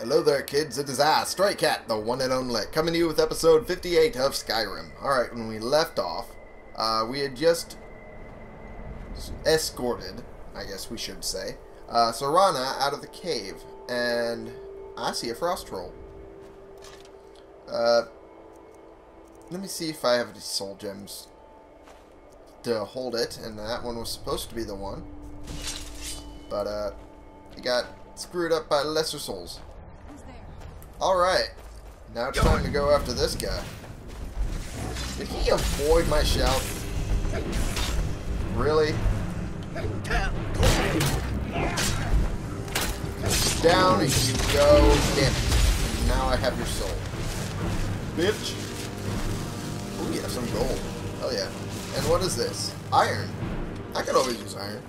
Hello there, kids. It is I, Stray Cat, the one and only, coming to you with episode 58 of Skyrim. Alright, when we left off, uh, we had just escorted, I guess we should say, uh, Serana out of the cave, and I see a frost troll. Uh, let me see if I have any soul gems to hold it, and that one was supposed to be the one. But, uh, it got screwed up by lesser souls. Alright. Now it's time to go after this guy. Did he avoid my shout? Really? Down you go. Damn it. Now I have your soul. Bitch. Oh yeah, some gold. Hell yeah. And what is this? Iron. I can always use iron.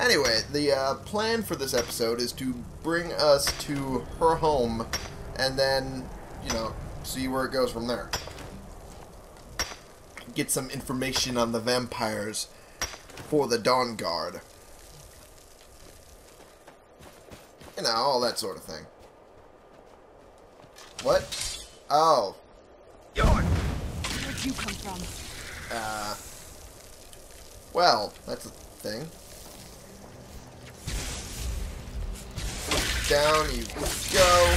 Anyway, the uh, plan for this episode is to bring us to her home and then, you know, see where it goes from there. Get some information on the vampires for the Dawnguard. You know, all that sort of thing. What? Oh. Where'd you come from? Uh. Well, that's a thing. Down you go.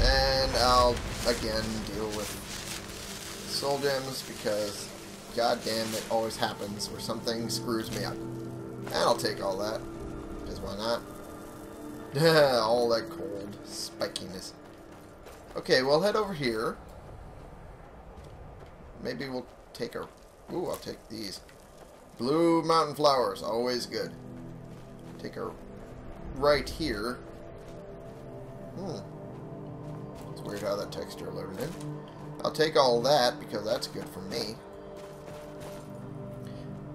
And I'll, again, deal with soul gems because, goddamn, it always happens where something screws me up. And I'll take all that. Because why not? all that cold spikiness. Okay, we'll head over here. Maybe we'll take our... Ooh, I'll take these. Blue mountain flowers, always good. Take our right here. Hmm. It's weird how that texture loaded in. I'll take all that because that's good for me.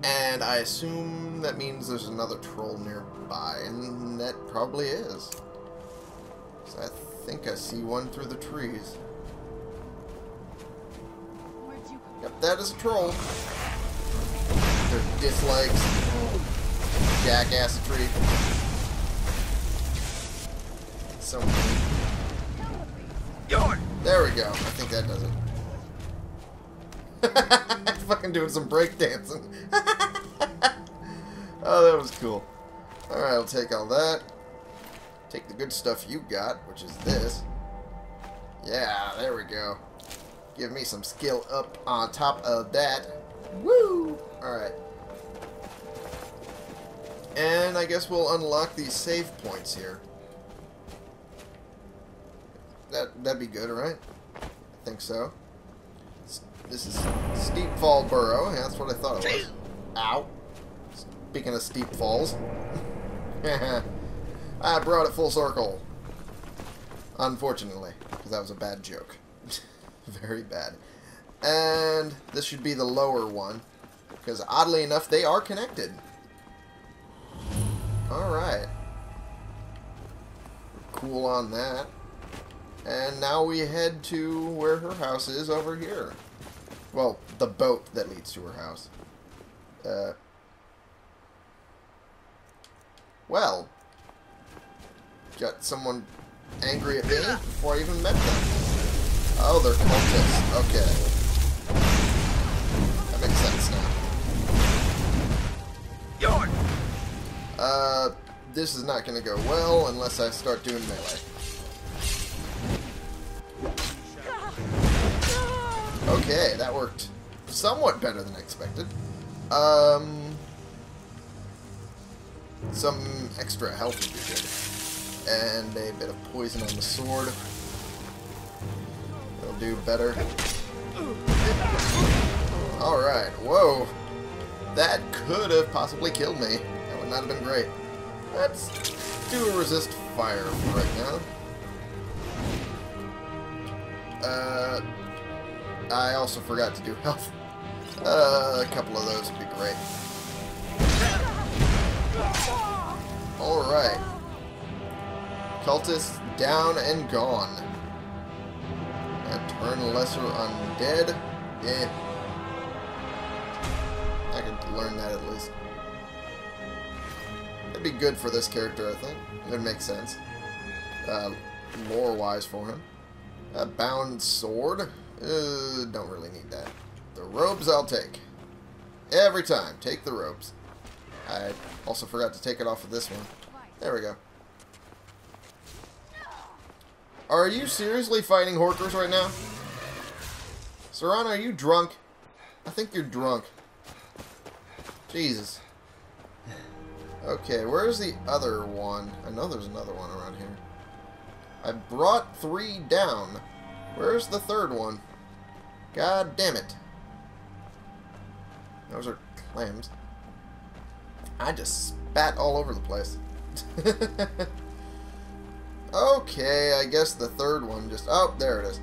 And I assume that means there's another troll nearby, and that probably is. So I think I see one through the trees. Yep, that is a troll. Their dislikes. Jackass tree. So mean. There we go. I think that does it. Fucking doing some breakdancing. oh, that was cool. Alright, I'll take all that. Take the good stuff you got, which is this. Yeah, there we go. Give me some skill up on top of that. Woo! Alright. And I guess we'll unlock these save points here. That, that'd be good, right? I think so. This is Steepfall Burrow. Yeah, that's what I thought it was. Ow. Speaking of steep falls. I brought it full circle. Unfortunately, because that was a bad joke. Very bad. And this should be the lower one. Because oddly enough, they are connected. Alright. Cool on that. And now we head to where her house is over here. Well, the boat that leads to her house. Uh. Well. Got someone angry at me before I even met them. Oh, they're cultists. Okay. That makes sense now. Uh, this is not going to go well unless I start doing melee. Okay, that worked somewhat better than expected. Um, some extra health would be good. And a bit of poison on the sword. It'll do better. Alright, whoa. That could have possibly killed me. That would not have been great. Let's do a resist fire right now. Uh, I also forgot to do health. Uh, a couple of those would be great. Alright. Cultists down and gone. And turn lesser undead. Eh. I could learn that at least. That'd be good for this character, I think. It would make sense. uh, lore-wise for him. A bound sword. Uh, don't really need that. The robes I'll take. Every time. Take the robes. I also forgot to take it off of this one. There we go. Are you seriously fighting Horkers right now? Saran, are you drunk? I think you're drunk. Jesus. Okay, where's the other one? I know there's another one around here. I brought three down. Where's the third one? God damn it. Those are clams. I just spat all over the place. okay, I guess the third one just... Oh, there it is.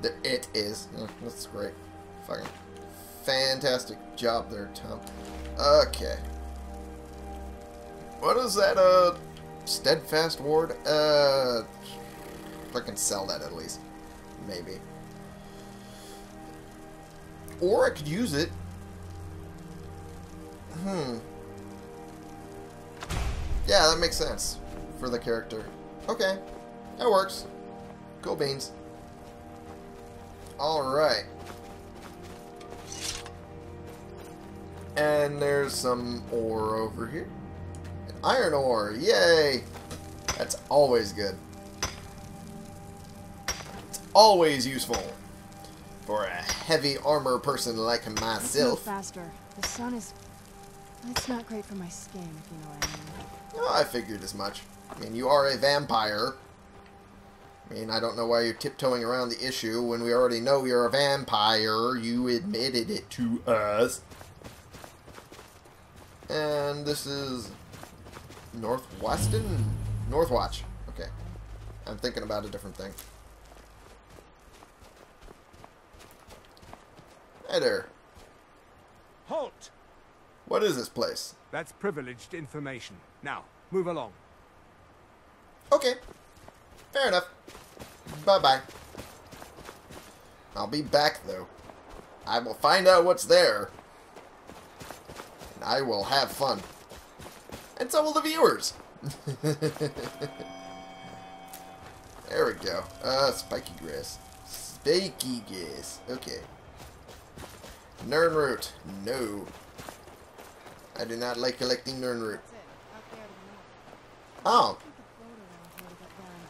The it is. That's great. Fucking fantastic job there, Tom. Okay. What is that, uh, steadfast ward? Uh, I can sell that at least. Maybe. Or I could use it. Hmm. Yeah, that makes sense for the character. Okay. That works. Cool beans. Alright. And there's some ore over here. Iron ore, yay! That's always good. Always useful for a heavy armor person like myself. faster. The sun is... It's not great for my skin, if you know what I mean. Oh, I figured as much. I mean, you are a vampire. I mean, I don't know why you're tiptoeing around the issue when we already know you're a vampire. You admitted it to us. And this is Northweston? Northwatch. Okay. I'm thinking about a different thing. Hey there. Halt! What is this place? That's privileged information. Now, move along. Okay. Fair enough. Bye-bye. I'll be back, though. I will find out what's there. And I will have fun. And so will the viewers. there we go. Uh, spiky grass. Spiky grass. Okay. Nirnroot. No. I do not like collecting Nirnroot. That's it. Out there to the north. Oh, I think a boat around here to get there and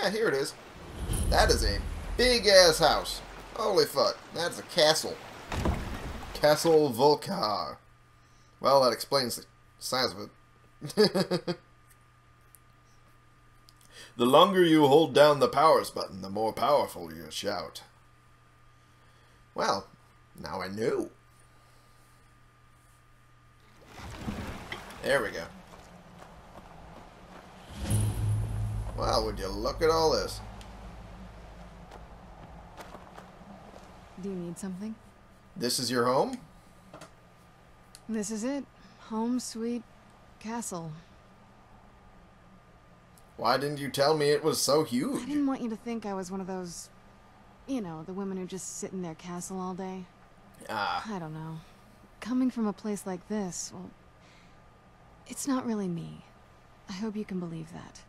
back. Yeah, here it is. That is a big ass house. Holy fuck. That's a castle. Castle Volkihar. Well, that explains the size of it. the longer you hold down the powers button, the more powerful your shout. Well, now I knew. There we go. Well, would you look at all this? Do you need something? This is your home? This is it. Home, sweet castle. Why didn't you tell me it was so huge? I didn't want you to think I was one of those, you know, the women who just sit in their castle all day. Ah, I don't know. Coming from a place like this, well, it's not really me. I hope you can believe that.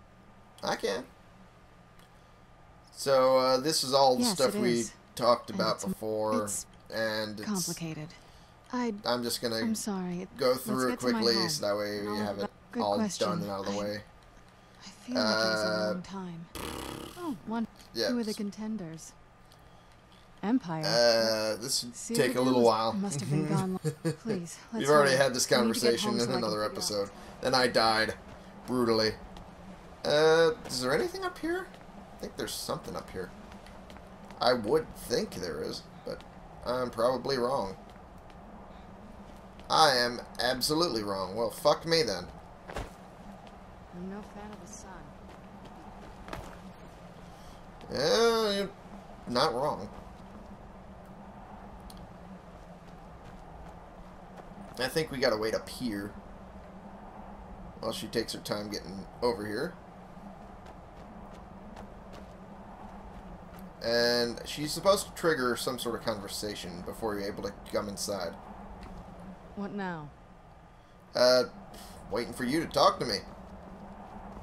I can. So, uh, this is all the Yes, stuff we is. talked And about it's- before, it's and it's, Complicated. I, I'm just gonna I'm sorry. Go through it get to my quickly so that way we have it all question. done and out of the I- way. I feel like it was a Uh, long time. Oh, one. Yeah. Who are the contenders? Empire. Uh, this would See take a little bills while. Must have been gone. Please, let's We've already hurry. had this I need to get conversation in another episode. Then I died brutally. Uh, is there anything up here? I think there's something up here. I would think there is, but I'm probably wrong. I am absolutely wrong. Well, fuck me then. I'm no fan of the sun. Yeah, you're not wrong. I think we gotta wait up here while she takes her time getting over here. And she's supposed to trigger some sort of conversation before you're able to come inside. What now? Uh, waiting for you to talk to me.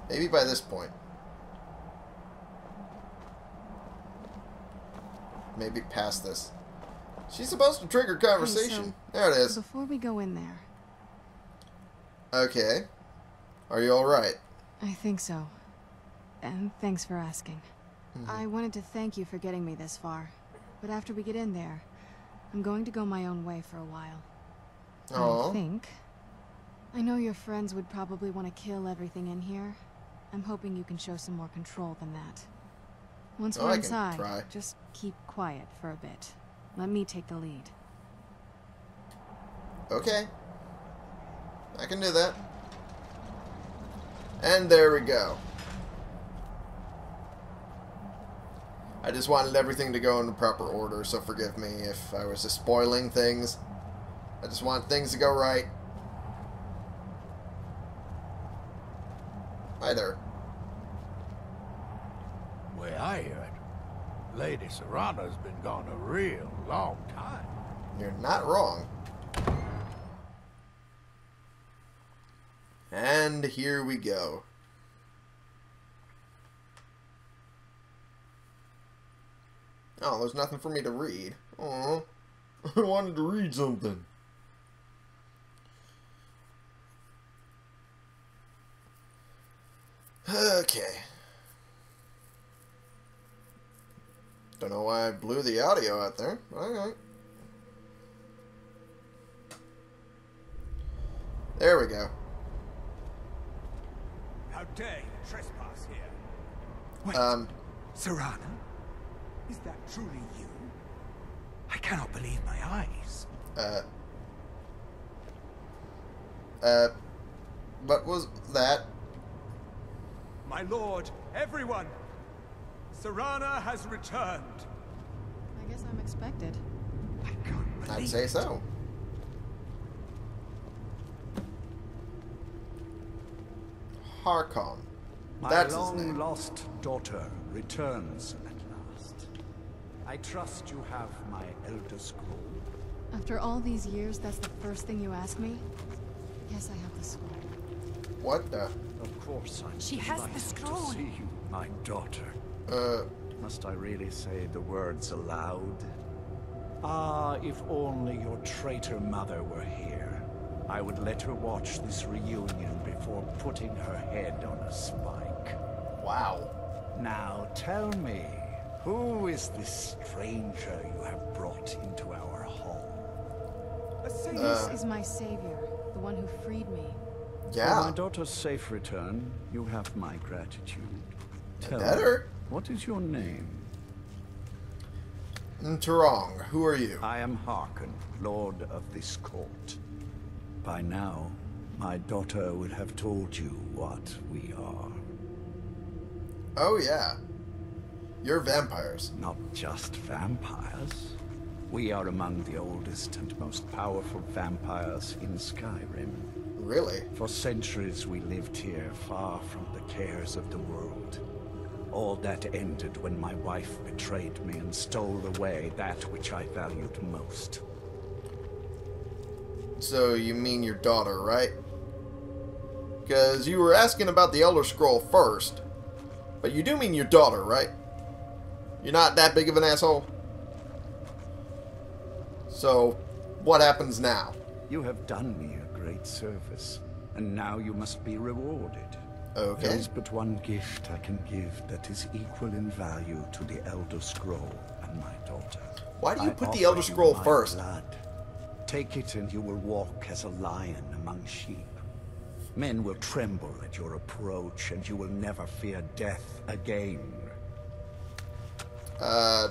Maybe by this point. Maybe past this. She's supposed to trigger conversation. so- there it is. Before we go in there, Okay. Are you alright? I think so. And thanks for asking. Mm-hmm. I wanted to thank you for getting me this far. But after we get in there, I'm going to go my own way for a while. I Oh. think. I know your friends would probably want to kill everything in here. I'm hoping you can show some more control than that. Once Oh, we're I inside, just keep quiet for a bit. Let me take the lead. Okay. I can do that. And there we go. I just wanted everything to go in the proper order, so forgive me if I was just spoiling things. I just want things to go right. Hi there. Way I hear it, Lady Serana's been gone a real long time. You're not wrong. And here we go. Oh, there's nothing for me to read. Oh, I wanted to read something. Okay. Don't know why I blew the audio out there. Alright. There we go. How dare you trespass here? Wait, Um, Serana? Is that truly you? I cannot believe my eyes. uh, uh, what was that? My lord, everyone! Serana has returned. I guess I'm expected. I can't believe I'd say so. Harkon. My That's his name. long-lost daughter returns at last. I trust you have my Elder Scroll. After all these years, that's the first thing you ask me? Yes, I have the scroll. What the? Of course I'm She has the delighted scroll. to see you, my daughter. Uh, Must I really say the words aloud? Ah, if only your traitor mother were here. I would let her watch this reunion before putting her head on a spike. wow. Now tell me, who is this stranger you have brought into our hall? A saint Uh. This is my savior, the one who freed me. Yeah. For my daughter's safe return, you have my gratitude. Tell me, Better. What is your name? Tarong, who are you? I am Harkon, Lord of this court. By now, my daughter would have told you what we are. Oh, yeah. You're vampires. Not just vampires. We are among the oldest and most powerful vampires in Skyrim. Really? For centuries we lived here, far from the cares of the world. All that ended when my wife betrayed me and stole away that which I valued most. So you mean your daughter, right? Because you were asking about the Elder Scroll first. But you do mean your daughter, right? You're not that big of an asshole? So, what happens now? You have done me a great service, and now you must be rewarded. There Okay. is but one gift I can give that is equal in value to the Elder Scroll and my daughter. Why do you I put the Elder Scroll first? Blood. Take it and you will walk as a lion among sheep. Men will tremble at your approach and you will never fear death again. Uh,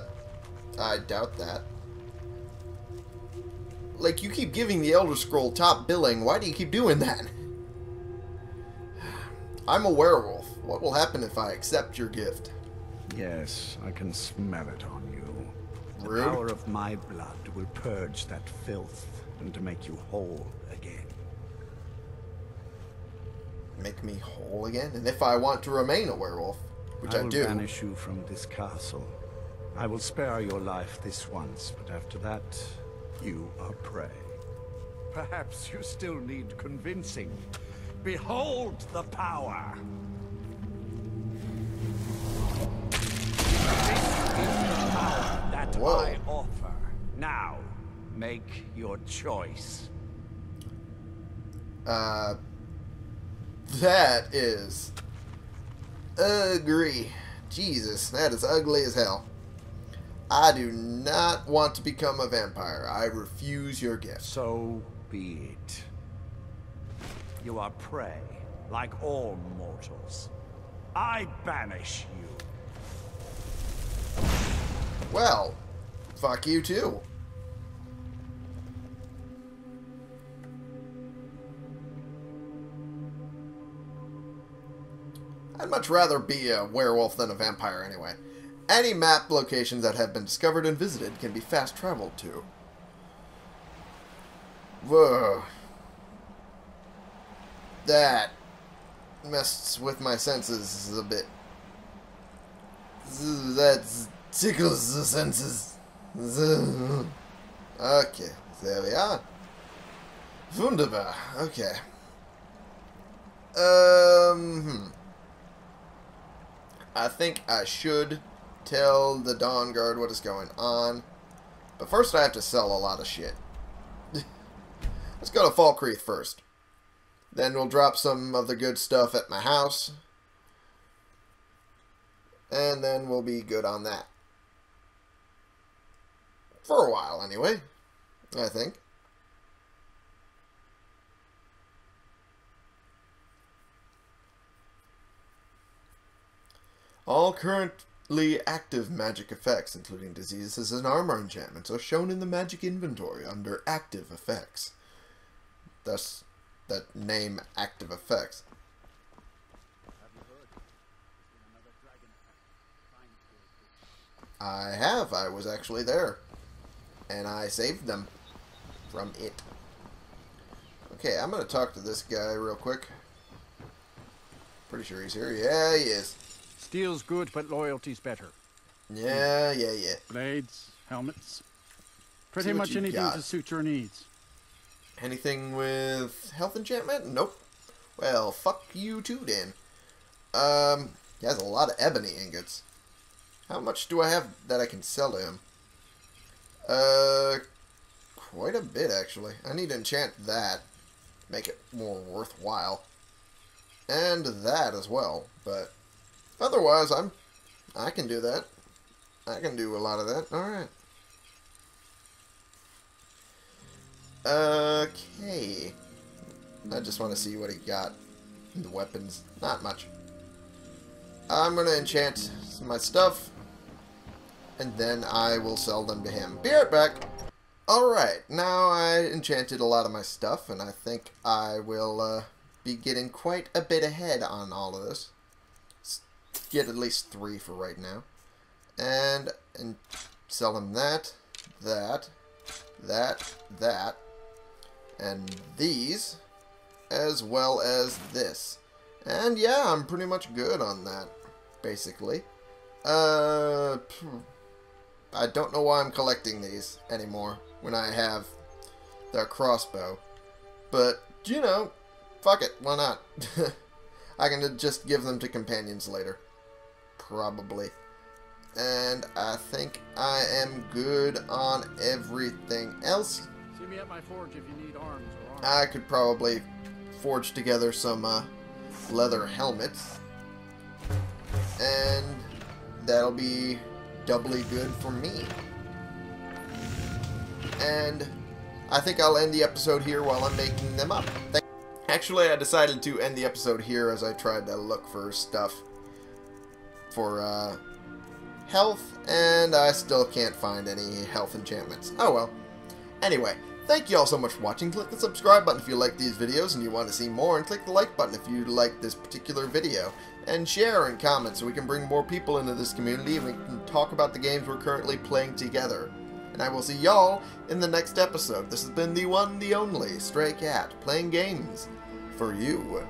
I doubt that. Like, you keep giving the Elder Scroll top billing. Why do you keep doing that? I'm a werewolf. What will happen if I accept your gift? Yes, I can smell it on you. The Rude. power of my blood will purge that filth and make you whole again. Make me whole again? And if I want to remain a werewolf, which I, I will do, banish you from this castle. I will spare your life this once, but after that, you are prey. Perhaps you still need convincing. Behold the power. that Whoa. I offer. Now, make your choice. Uh, that is agree. Jesus, that is ugly as hell. I do not want to become a vampire. I refuse your gift. So be it. You are prey, like all mortals. I banish you. Well, fuck you too. I'd much rather be a werewolf than a vampire anyway. Any map locations that have been discovered and visited can be fast traveled to. Whoa. That messed with my senses a bit. That tickles the senses. Okay, there we are. Wunderbar. Okay. Um, hmm. I think I should tell the Dawnguard what is going on. But first I have to sell a lot of shit. Let's go to Falkreath first. Then we'll drop some of the good stuff at my house. And then we'll be good on that. For a while, anyway. I think. All currently active magic effects, including diseases and armor enchantments, are shown in the magic inventory under active effects. Thus, that name active effects. I have. I was actually there. And I saved them from it. Okay, I'm going to talk to this guy real quick. Pretty sure he's here. Yeah, he is. Steel's good, but loyalty's better. Yeah, yeah, yeah. Blades, helmets. Pretty much anything got. to suit your needs. Anything with health enchantment? Nope. Well, fuck you too, Dan. Um, he has a lot of ebony ingots. How much do I have that I can sell to him? Uh, quite a bit, actually. I need to enchant that. Make it more worthwhile. And that as well, but otherwise, I'm, I can do that. I can do a lot of that. Alright. Okay. I just want to see what he got. The weapons. Not much. I'm going to enchant my stuff. And then I will sell them to him. Be right back. Alright, now I enchanted a lot of my stuff. And I think I will uh, be getting quite a bit ahead on all of this. Get at least three for right now. And, and sell him that, that, that, that, and these, as well as this. And yeah, I'm pretty much good on that, basically. Uh. I don't know why I'm collecting these anymore when I have the crossbow. But, you know, fuck it, why not? I can just give them to companions later. Probably. And I think I am good on everything else. See me at my forge if you need arms or armor. I could probably forge together some uh, leather helmets. And that'll be doubly good for me. And I think I'll end the episode here while I'm making them up. Thank Actually, I decided to end the episode here as I tried to look for stuff for uh, health, and I still can't find any health enchantments. Oh well. Anyway, thank you all so much for watching. Click the subscribe button if you like these videos and you want to see more, and click the like button if you like this particular video. And share and comment so we can bring more people into this community and we can talk about the games we're currently playing together. And I will see y'all in the next episode. This has been the one, the only Stray Cat, playing games for you.